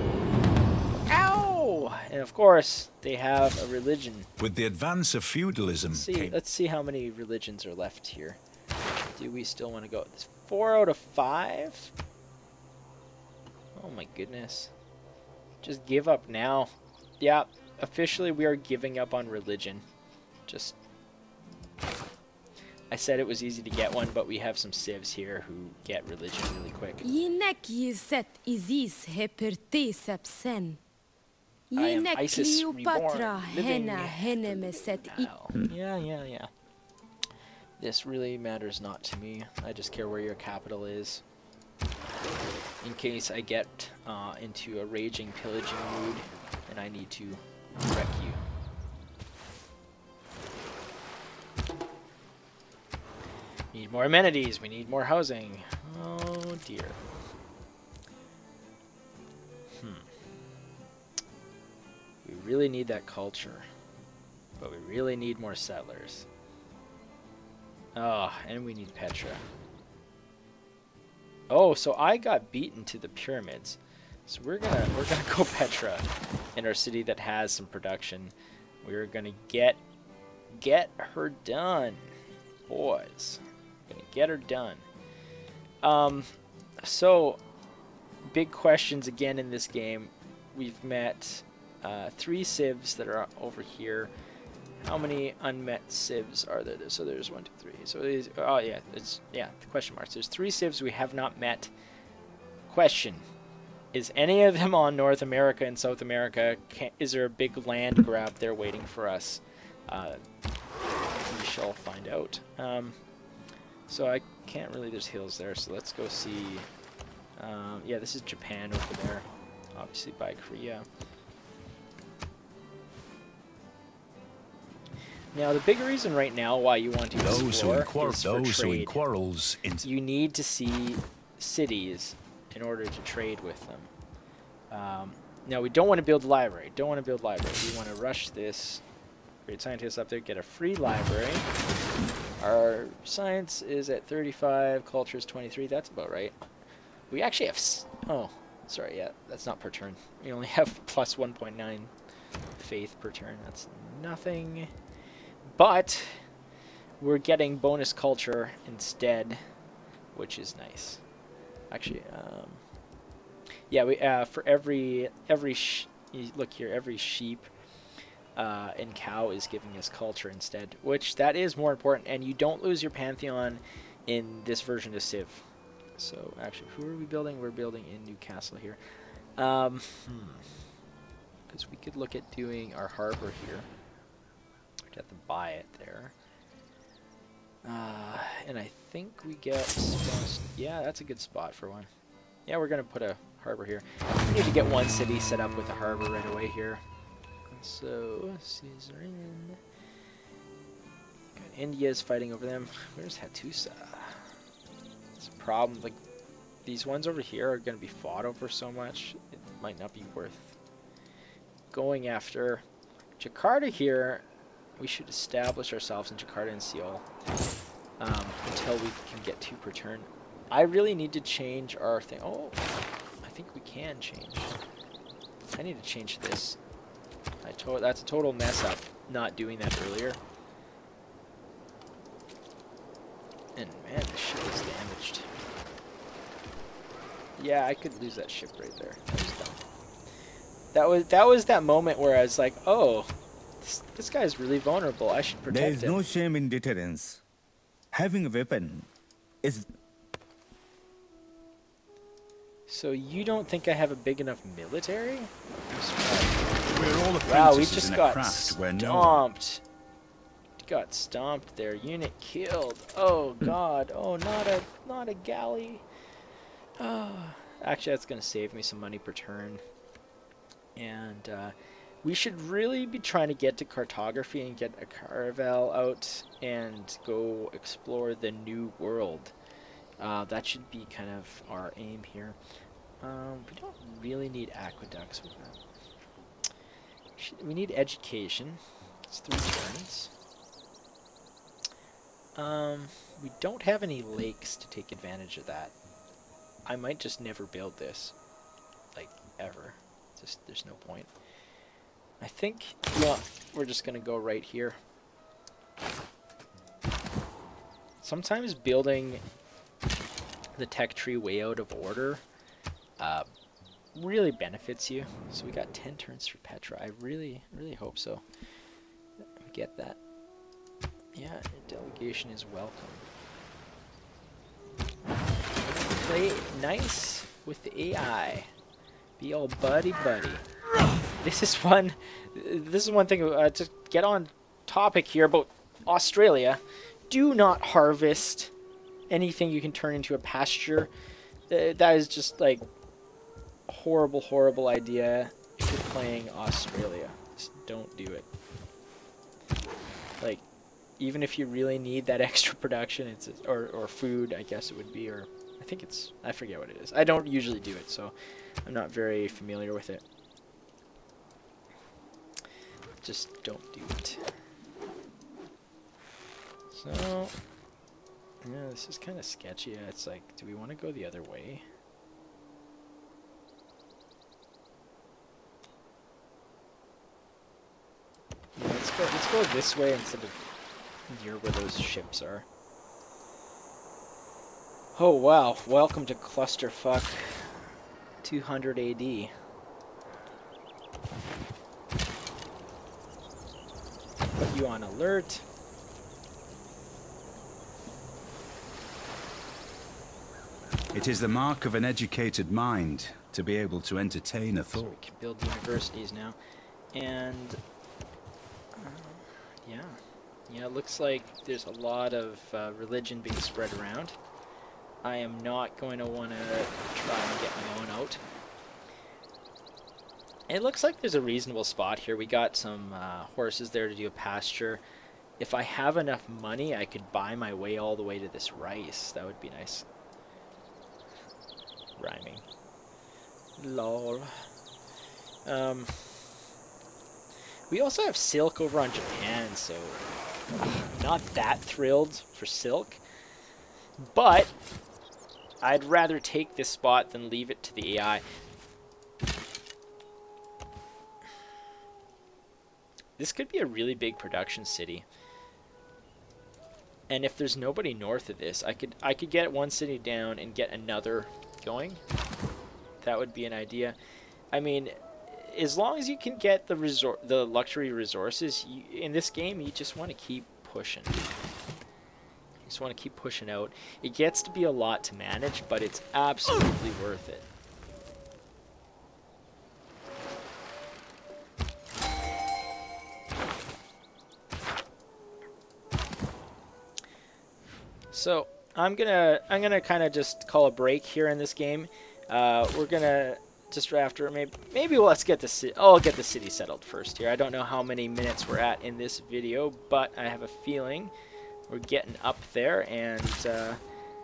And of course, they have a religion. With the advance of feudalism. Let's see, let's see how many religions are left here. Do we still want to go? It's four out of five. Oh my goodness. Just give up now. Yeah, officially we are giving up on religion. Just. I said it was easy to get one, but we have some civs here who get religion really quick. I am ISIS reborn, living now. Yeah, yeah, yeah. This really matters not to me. I just care where your capital is. In case I get uh, into a raging pillaging mood and I need to wreck you. Need more amenities, we need more housing. Oh dear. Really need that culture. But we really need more settlers. Oh, and we need Petra. Oh, so I got beaten to the pyramids. So we're gonna we're gonna go Petra in our city that has some production. We're gonna get get her done, boys. Gonna get her done. Um, so big questions again in this game. We've met uh, three civs that are over here. How many unmet civs are there? So there's one, two, three. So these, oh yeah, it's yeah. The question marks. There's three civs we have not met. Question: Is any of them on North America and South America? Can, is there a big land grab there waiting for us? Uh, we shall find out. Um, so I can't really. There's hills there, so let's go see. Um, yeah, this is Japan over there, obviously by Korea. Now, the big reason right now why you want to those explore who is for those who in quarrels in You need to see cities in order to trade with them. Um, now, we don't want to build a library. Don't want to build a library. We want to rush this. Great scientists up there get a free library. Our science is at 35, culture is 23. That's about right. We actually have... s- Oh, sorry, yeah, that's not per turn. We only have plus 1.9 faith per turn. That's nothing. But we're getting bonus culture instead, which is nice. Actually, um, yeah, we uh, for every every look here, every sheep uh, and cow is giving us culture instead, which that is more important. And you don't lose your pantheon in this version of Civ. So actually, who are we building? We're building in Newcastle here. Um, because we could look at doing our harbor here. Have to buy it there. Uh, and I think we get... Yeah, that's a good spot for one. Yeah, we're going to put a harbor here. We need to get one city set up with a harbor right away here. So, Caesarean. Got India's fighting over them. Where's Hattusa? It's a problem. Like, these ones over here are going to be fought over so much, it might not be worth going after. Jakarta here, we should establish ourselves in Jakarta and Seoul um, until we can get two per turn. I really need to change our thing. Oh, I think we can change. I need to change this. I to that's a total mess up not doing that earlier. And man, the ship is damaged. Yeah, I could lose that ship right there. That was that was that moment where I was like, oh, this, this guy's really vulnerable. I should protect him. There is him. no shame in deterrence. Having a weapon is So you don't think I have a big enough military? We're all Wow, we apprentices just got craft where no one stomped. Got stomped there. Unit killed. Oh god. Oh, not a not a galley. Oh. Actually, that's gonna save me some money per turn. And uh, we should really be trying to get to cartography and get a caravel out and go explore the new world. Uh, that should be kind of our aim here. Um, we don't really need aqueducts with that. We need education. It's three turns. Um, we don't have any lakes to take advantage of that. I might just never build this. Like, ever. Just, there's no point. I think, yeah, we're just gonna go right here. Sometimes building the tech tree way out of order uh, really benefits you. So we got 10 turns for Petra. I really, really hope so. Get that. Yeah, delegation is welcome. Play nice with the AI. Be all buddy buddy. This is one. This is one thing uh, to get on topic here about Australia. do not harvest anything you can turn into a pasture. That is just like horrible, horrible idea if you're playing Australia. Just don't do it. Like, even if you really need that extra production, it's or or food, I guess it would be, or I think it's I forget what it is. I don't usually do it, so I'm not very familiar with it. Just don't do it. So, yeah, this is kind of sketchy. It's like, do we want to go the other way? Yeah, let's go. Let's go this way instead of near where those ships are. Oh wow! Welcome to Clusterfuck 200 AD. You on alert. It is the mark of an educated mind to be able to entertain a So thought. we can build universities now. And uh, yeah, yeah, it looks like there's a lot of uh, religion being spread around. I am not going to want to try and get my own out. It looks like there's a reasonable spot here. We got some uh, horses there to do a pasture. If I have enough money, I could buy my way all the way to this rice. That would be nice. Rhyming. Lol. Um, we also have silk over on Japan, so not that thrilled for silk. But I'd rather take this spot than leave it to the AI. This could be a really big production city. And if there's nobody north of this, I could I could get one city down and get another going. That would be an idea. I mean, as long as you can get the resort, the luxury resources you, in this game, you just want to keep pushing. You just want to keep pushing out. It gets to be a lot to manage, but it's absolutely worth it. So I'm gonna I'm gonna kind of just call a break here in this game. Uh, we're gonna just after maybe maybe let's get the city. Oh, I'll get the city settled first here. I don't know how many minutes we're at in this video, but I have a feeling we're getting up there, and uh,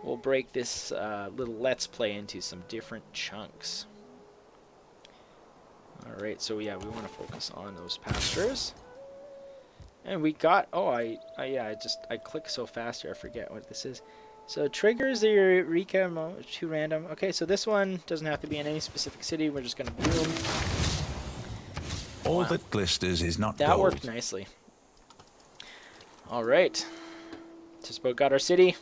we'll break this uh, little let's play into some different chunks. All right, so yeah, we want to focus on those pastures. And we got, oh, I, I, yeah, I just, I click so fast here, I forget what this is. So triggers the Eureka mo to random. Okay, so this one doesn't have to be in any specific city. We're just going to boom. All Wow. that glisters is not That gold. worked nicely. All right. Just about got our city.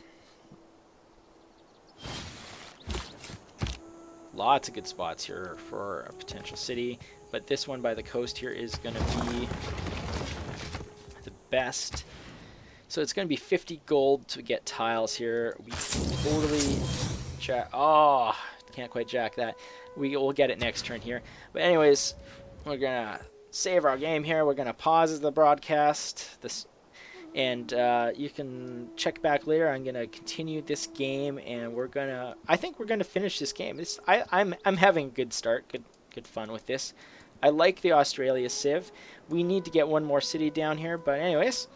Lots of good spots here for a potential city, but this one by the coast here is going to be best. So it's going to be 50 gold to get tiles here. We totally jack. Oh, can't quite jack that. We will get it next turn here. But anyways, we're gonna save our game here. We're gonna pause the broadcast. This, and uh, you can check back later. I'm gonna continue this game, and we're gonna. I think we're gonna finish this game. This, I, I'm, I'm having a good start. Good, good fun with this. I like the Australia Civ. We need to get one more city down here, but anyways,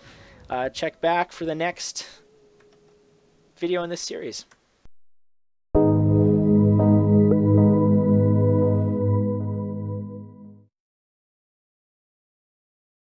uh, check back for the next video in this series.